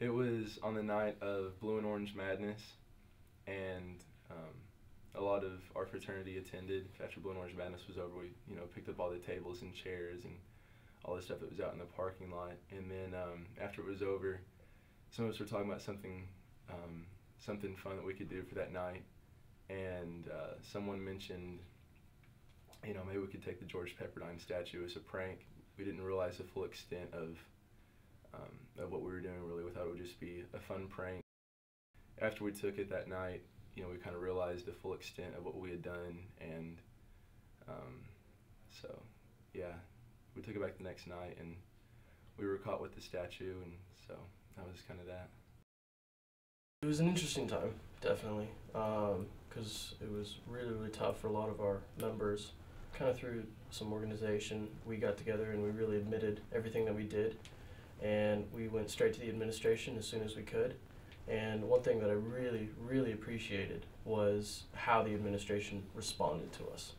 It was on the night of Blue and Orange Madness, and um, a lot of our fraternity attended. After Blue and Orange Madness was over, we you know picked up all the tables and chairs and all the stuff that was out in the parking lot. And then um, after it was over, some of us were talking about something um, something fun that we could do for that night. And uh, someone mentioned, you know, maybe we could take the George Pepperdine statue as a prank. We didn't realize the full extent of um, of what we were doing. Really, we thought it would just be a fun prank. After we took it that night, you know, we kind of realized the full extent of what we had done, and um, so, yeah, we took it back the next night, and we were caught with the statue, and so that was kind of that. It was an interesting time, definitely, because um, it was really, really tough for a lot of our members. Kind of through some organization, we got together and we really admitted everything that we did, and we went straight to the administration as soon as we could. And one thing that I really, really appreciated was how the administration responded to us.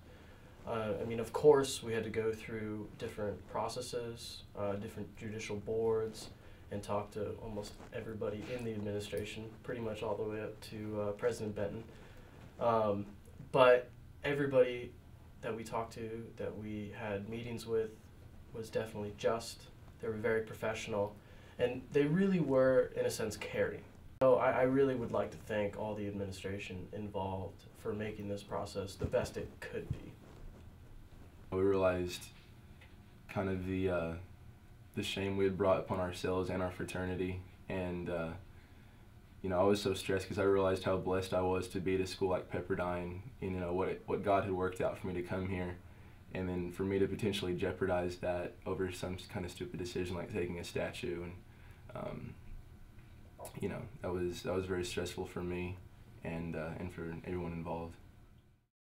Uh, I mean, of course, we had to go through different processes, uh, different judicial boards, and talk to almost everybody in the administration, pretty much all the way up to uh, President Benton. Um, but everybody that we talked to, that we had meetings with, was definitely just. They were very professional, and they really were, in a sense, caring. So I, I really would like to thank all the administration involved for making this process the best it could be. We realized kind of the uh, the shame we had brought upon ourselves and our fraternity, and uh, you know I was so stressed because I realized how blessed I was to be at a school like Pepperdine. You know what what God had worked out for me to come here, and then for me to potentially jeopardize that over some kind of stupid decision like taking a statue and. Um, you know that was that was very stressful for me and uh, and for everyone involved.